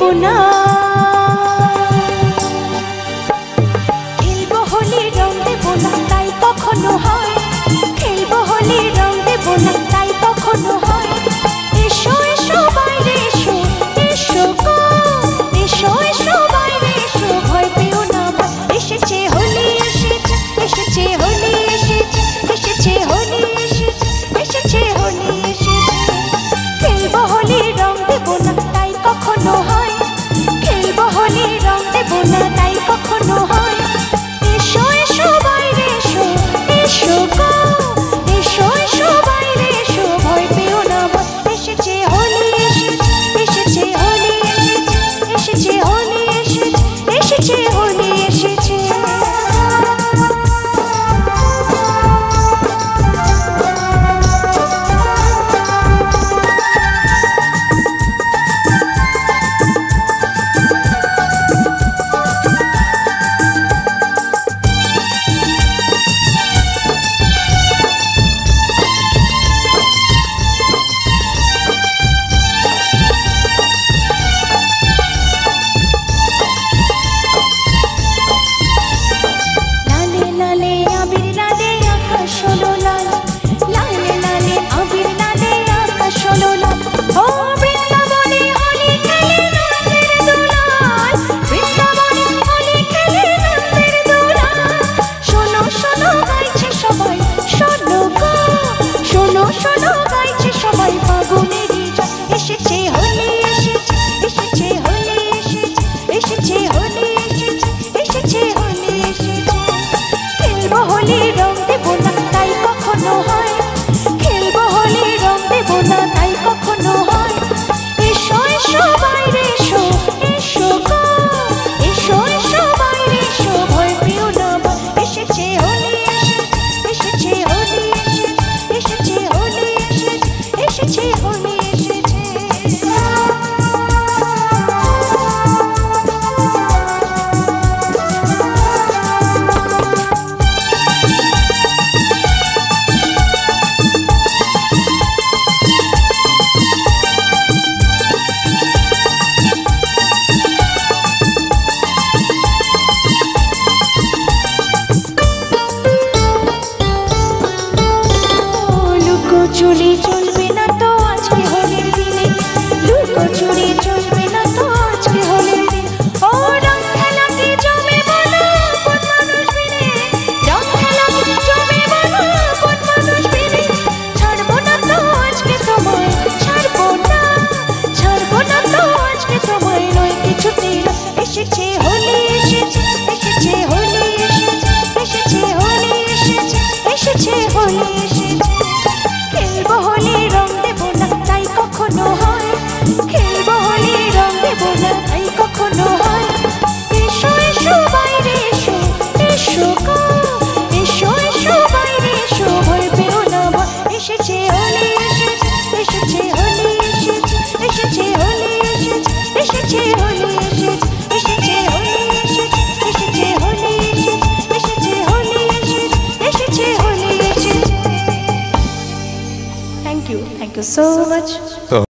पुनः শোনো so much.